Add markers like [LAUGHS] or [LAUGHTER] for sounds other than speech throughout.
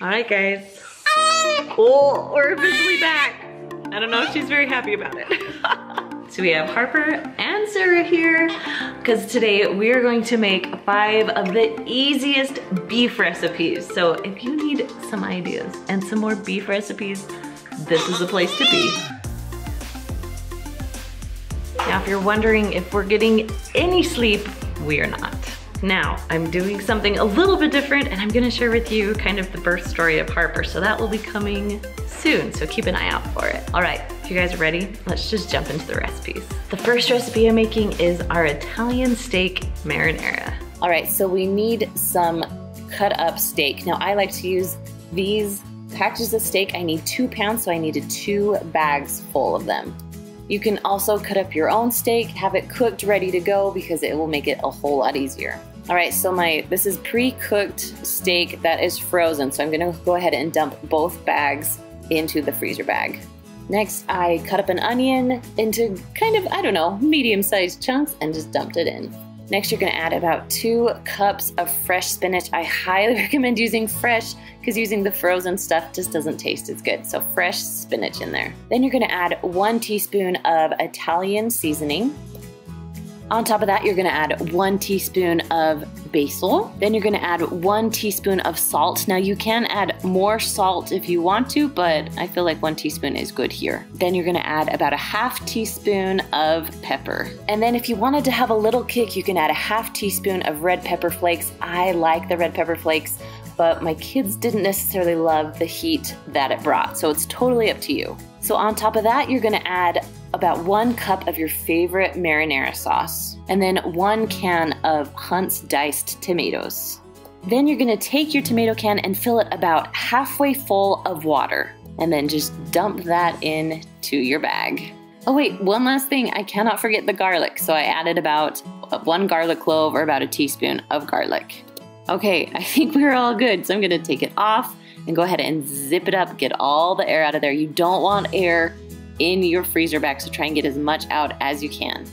All right, guys. Ah! Oh, we're officially back. I don't know if she's very happy about it. [LAUGHS] so we have Harper and Sarah here because today we are going to make five of the easiest beef recipes. So if you need some ideas and some more beef recipes, this is the place to be. Now, if you're wondering if we're getting any sleep, we are not. Now, I'm doing something a little bit different and I'm gonna share with you kind of the birth story of Harper. So that will be coming soon, so keep an eye out for it. All right, if you guys are ready, let's just jump into the recipes. The first recipe I'm making is our Italian steak marinara. All right, so we need some cut up steak. Now I like to use these packages of steak. I need two pounds, so I needed two bags full of them. You can also cut up your own steak, have it cooked, ready to go because it will make it a whole lot easier. All right, so my this is pre-cooked steak that is frozen. So I'm gonna go ahead and dump both bags into the freezer bag. Next, I cut up an onion into kind of, I don't know, medium-sized chunks and just dumped it in. Next, you're gonna add about two cups of fresh spinach. I highly [LAUGHS] recommend using fresh because using the frozen stuff just doesn't taste as good. So fresh spinach in there. Then you're gonna add one teaspoon of Italian seasoning, on top of that, you're gonna add one teaspoon of basil. Then you're gonna add one teaspoon of salt. Now you can add more salt if you want to, but I feel like one teaspoon is good here. Then you're gonna add about a half teaspoon of pepper. And then if you wanted to have a little kick, you can add a half teaspoon of red pepper flakes. I like the red pepper flakes, but my kids didn't necessarily love the heat that it brought, so it's totally up to you. So on top of that, you're gonna add about one cup of your favorite marinara sauce, and then one can of Hunt's diced tomatoes. Then you're gonna take your tomato can and fill it about halfway full of water, and then just dump that into your bag. Oh wait, one last thing, I cannot forget the garlic. So I added about uh, one garlic clove or about a teaspoon of garlic. Okay, [LAUGHS] I think we're all good. So I'm gonna take it off and go ahead and zip it up, get all the air out of there. You don't want air in your freezer bag, so try and get as much out as you can.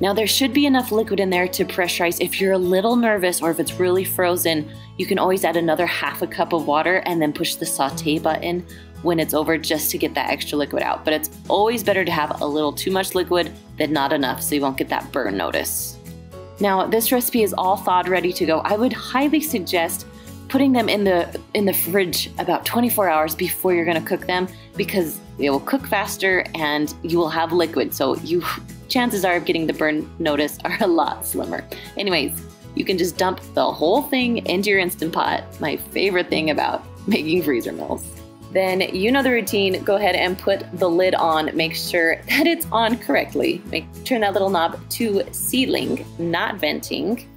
Now there should be enough liquid in there to pressurize. If you're a little nervous or if it's really frozen, you can always add another half a cup of water and then push the saute button when it's over just to get that extra liquid out. But it's always better to have a little too much liquid than not enough so you won't get that burn notice. Now this recipe is all thawed ready to go. I would highly suggest putting them in the in the fridge about 24 hours before you're going to cook them because they will cook faster and you will have liquid. So you chances are of getting the burn notice are a lot slimmer. Anyways you can just dump the whole thing into your instant pot. My favorite thing about making freezer meals. Then you know the routine. Go ahead and put the lid on. Make sure that it's on correctly. Make turn that little knob to sealing not venting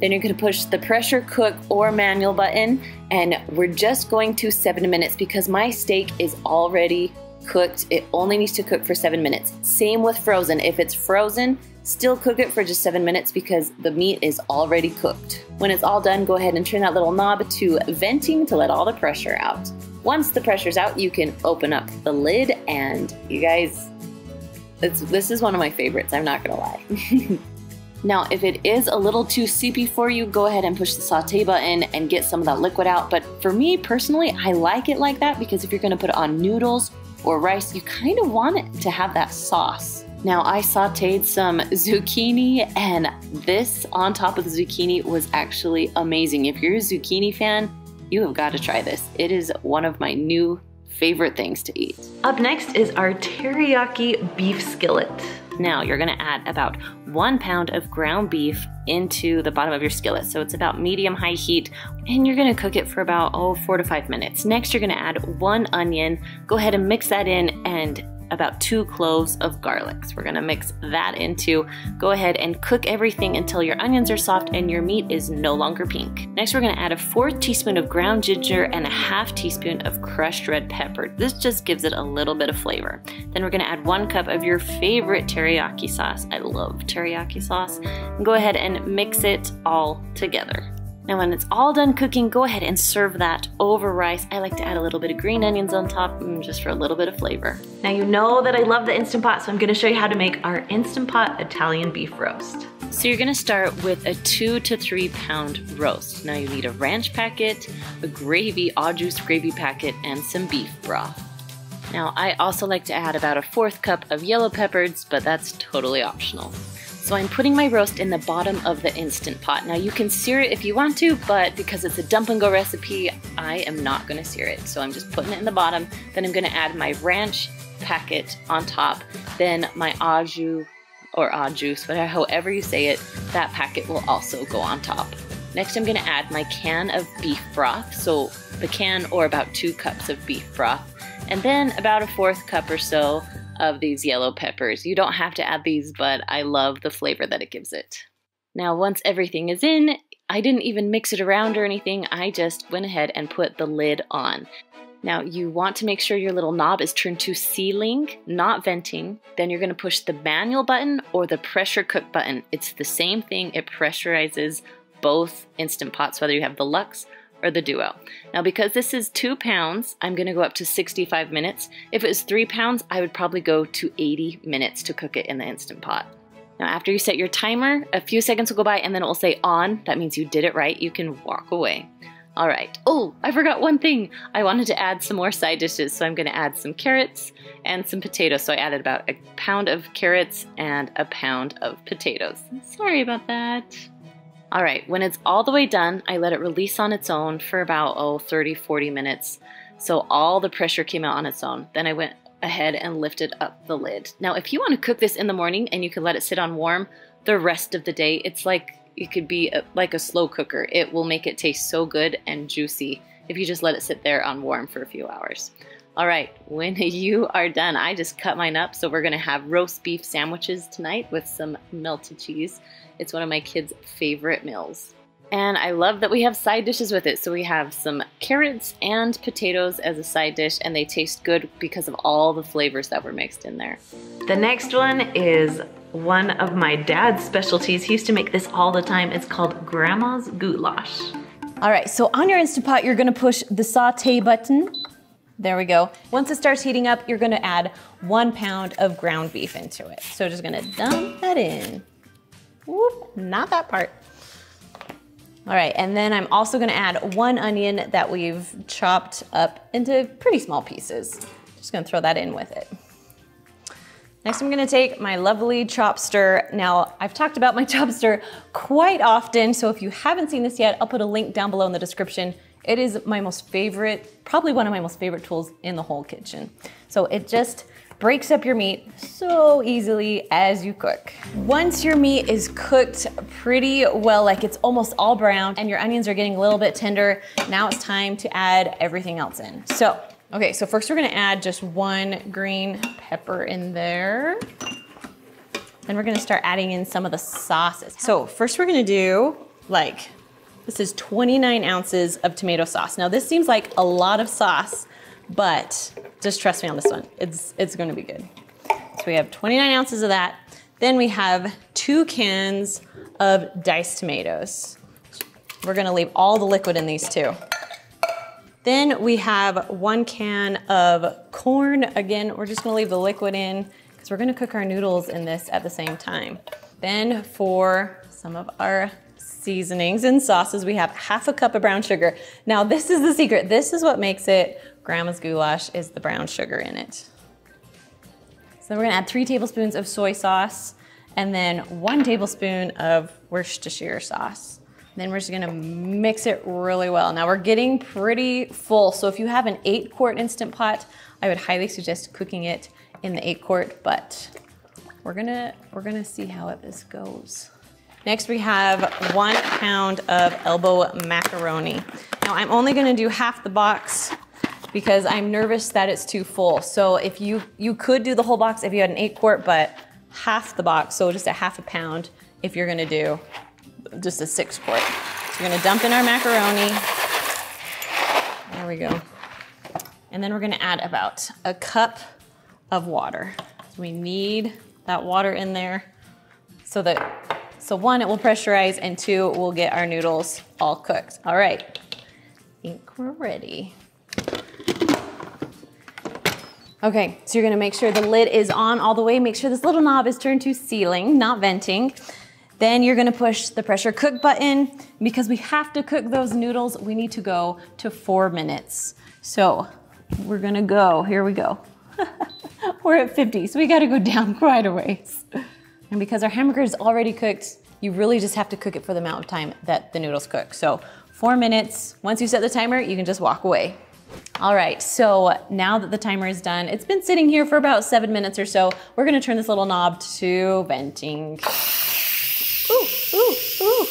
then you're going to push the pressure cook or manual button and we're just going to seven minutes because my steak is already cooked. It only needs to cook for seven minutes. Same with frozen. If it's frozen, still cook it for just seven minutes because the meat is already cooked. When it's all done, go ahead and turn that little knob to venting to let all the pressure out. Once the pressure's out, you can open up the lid and you guys, this is one of my favorites, I'm not gonna lie. [LAUGHS] Now, if it is a little too soupy for you, go ahead and push the saute button and get some of that liquid out. But for me personally, I like it like that because if you're gonna put it on noodles or rice, you kind of want it to have that sauce. Now, I sauteed some [LAUGHS] zucchini, and this on top of the zucchini was actually amazing. If you're a zucchini fan, you have got to try this. It is one of my new favorite things to eat. Up next is our teriyaki beef skillet. Now you're gonna add about one pound of ground beef into the bottom of your skillet. So it's about medium high heat and you're gonna cook it for about, oh, four to five minutes. Next, you're gonna add one onion. Go ahead and mix that in and about two cloves of garlic. So we're gonna mix that into. Go ahead and cook everything until your onions are soft and your meat is no longer pink. Next, we're gonna add a fourth teaspoon of ground ginger and a half teaspoon of crushed red pepper. This just gives it a little bit of flavor. Then we're gonna add one cup of your favorite teriyaki sauce. I love teriyaki sauce. And go ahead and mix it all together. Now when it's all done cooking, go ahead and serve that over rice. I like to add a little bit of green onions on top mm, just for a little bit of flavor. Now you know that I love the Instant Pot, so I'm gonna show you how to make our Instant Pot Italian beef roast. So you're gonna start with a two to three pound roast. Now you need a ranch packet, a gravy, au juice gravy packet, and some beef broth. Now I also like to add about a fourth cup of yellow peppers, but that's totally optional. So I'm putting my roast in the bottom of the Instant Pot. Now you can sear it if you want to, but because it's a dump and go recipe, I am not gonna sear it. So I'm just putting it in the bottom. Then I'm gonna add my ranch packet on top. Then my au jus or au juice, whatever, however you say it, that packet will also go on top. Next I'm gonna add my can of beef broth. So the can or about two cups of beef broth. And then about a fourth cup or so of these yellow peppers. You don't have to add these, but I love the flavor that it gives it. Now, once everything is in, I didn't even mix it around or anything. I just went ahead and put the lid on. Now, you want to make sure your little knob is turned to sealing, not venting. Then you're going to push the manual button or the pressure cook button. It's the same thing. It pressurizes both Instant Pots, whether you have the Luxe or the Duo. Now because this is two pounds, I'm gonna go up to 65 minutes. If it was three pounds, I would probably go to 80 minutes to cook it in the Instant Pot. Now after you set your timer, a few seconds will go by and then it will say on. That means you did it right, you can walk away. All right, oh, I forgot one thing. I wanted to add some more side dishes, so I'm gonna add some carrots and some potatoes. So I added about a pound of carrots and a pound of potatoes. Sorry about that. All right, when it's all the way done, I let it release on its own for about, oh, 30, 40 minutes. So all the pressure came out on its own. Then I went ahead and lifted up the lid. Now, if you want to cook this in the morning and you can let it sit on warm the rest of the day, it's like it could be a, like a slow cooker. It will make it taste so good and juicy if you just let it sit there on warm for a few hours. All right, when [LAUGHS] you are done, I just cut mine up. So we're gonna have roast beef sandwiches tonight with some melted cheese. It's one of my kids' favorite meals. And I love that we have side dishes with it. So we have some carrots and potatoes as a side dish, and they taste good because of all the flavors that were mixed in there. The next one is one of my dad's specialties. He used to make this all the time. It's called Grandma's Goulash. All right, so on your Instant Pot, you're gonna push the saute button. There we go. Once it starts heating up, you're gonna add one pound of ground beef into it. So just gonna dump that in. Whoop, not that part. All right, and then I'm also gonna add one onion that we've chopped up into pretty small pieces. Just gonna throw that in with it. Next, I'm gonna take my lovely Chop Stir. Now, I've talked about my [LAUGHS] Chop Stir quite often, so if you haven't seen this yet, I'll put a link down below in the description. It is my most favorite, probably one of my most favorite tools in the whole kitchen. So it just breaks up your meat so easily as you cook. Once your meat is cooked pretty well, like it's almost all brown and your onions are getting a little bit tender, now it's time to add everything else in. So, okay, so first we're gonna add just one green pepper in there. Then we're gonna start adding in some of the sauces. So first we're gonna do like, this is 29 ounces of tomato sauce. Now this seems like a lot of sauce, but just trust me on this one. It's, it's gonna be good. So we have 29 ounces of that. Then we have two cans of diced tomatoes. We're gonna leave all the liquid in these two. Then we have one can of corn. Again, we're just gonna leave the liquid in because we're gonna cook our noodles in this at the same time. Then for some of our seasonings and sauces, we have half a cup of brown sugar. Now this is the secret. This is what makes it grandma's goulash is the brown sugar in it. So we're gonna add three tablespoons of soy sauce and then one tablespoon of Worcestershire sauce. Then we're just gonna mix it really well. Now we're getting pretty full, so if you have an eight quart Instant Pot, I would highly suggest cooking it in the eight quart, but we're gonna, we're gonna see how this goes. Next we have one pound of elbow macaroni. Now I'm only gonna do half the box because I'm nervous that it's too full. So if you, you could do the whole box if you had an eight quart, but half the box, so just a half a pound if you're gonna do just a six quart. So we're gonna dump in our macaroni. There we go. And then we're gonna add about a cup of water. So we need that water in there so that So one, it will pressurize, and two, we'll get our noodles all cooked. All right, I think we're ready. Okay, so you're gonna make sure the lid is on all the way. Make sure this little knob is turned to sealing, not venting. Then you're gonna push the pressure cook button. Because we have to cook those noodles, we need to go to four minutes. So we're gonna go, here we go. [LAUGHS] we're at 50, so we gotta go down [LAUGHS] quite a ways. And because our hamburger is already cooked, you really just have to cook it for the amount of time that the noodles cook. So four minutes, once you set the timer, you can just walk away. All right, so now that the timer is done, it's been sitting here for about seven minutes or so. We're gonna turn this little knob to venting. Ooh, ooh, ooh.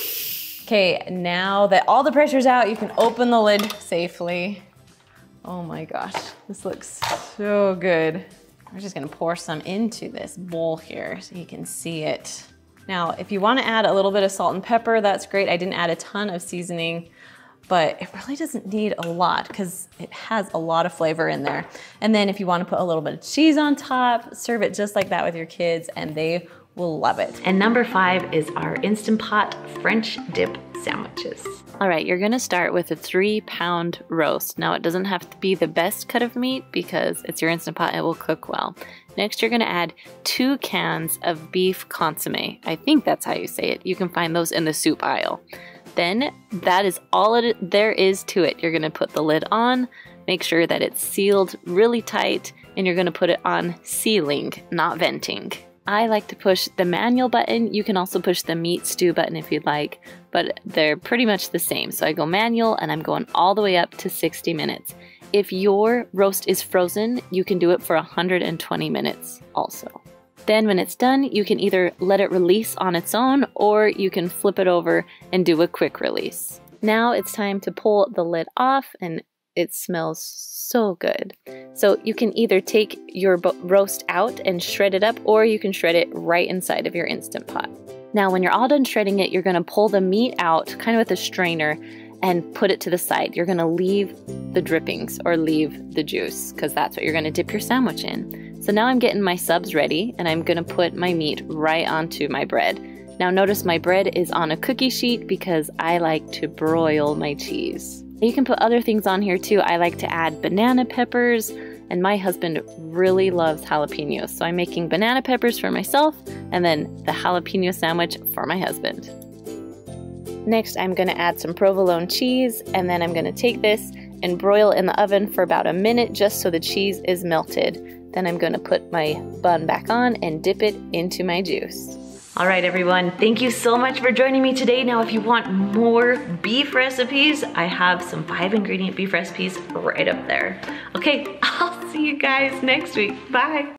Okay, now that all the pressure's out, you can open the lid safely. Oh my gosh, this looks so good. We're just gonna pour some into this bowl here so you can see it. Now, if you wanna add a little bit of salt and pepper, that's great. I didn't add a ton of seasoning but it really doesn't need a lot because it has a lot of flavor in there. And then if you want to put a little bit of cheese on top, serve it just like that with your kids and they will love it. And number five is our Instant Pot French dip sandwiches. All right, you're gonna start with a three pound roast. Now it doesn't have to be the best cut of meat because it's your Instant Pot, it will cook well. Next, you're gonna add two cans of beef consomme. I think that's how you say it. You can find those in the soup aisle. Then that is all it, there is to it. You're gonna put the lid on, make sure that it's sealed really tight, and you're gonna put it on sealing, not venting. I like to push the manual button. You can also push the meat stew button if you'd like, but they're pretty much the same. So I go manual and I'm going all the way up to 60 minutes. If your roast is frozen, you can do it for 120 minutes also. Then when it's done, you can either let it release on its own or you can flip it over and do a quick release. Now it's time to pull the lid off and it smells so good. So you can either take your roast out and shred it up or you can shred it right inside of your Instant Pot. Now when you're all done shredding it, you're gonna pull the meat out kind of with a strainer and put it to the side. You're gonna leave the drippings or leave the juice because that's what you're gonna dip your sandwich in. So now I'm getting my subs ready and I'm gonna put my meat right onto my bread. Now notice my bread is on a cookie sheet because I like to broil my cheese. You can put other things on here too. I like to add banana peppers and my husband really loves jalapenos. So I'm making banana peppers for myself and then the jalapeno sandwich for my husband. Next, I'm gonna add some provolone cheese and then I'm gonna take this and broil in the oven for about a minute just so the cheese is melted. Then I'm gonna put my bun back on and dip it into my juice. All right, everyone, thank you so much for joining me today. Now, if you want more beef recipes, I have some five ingredient beef recipes right up there. Okay, [LAUGHS] I'll see you guys next week. Bye.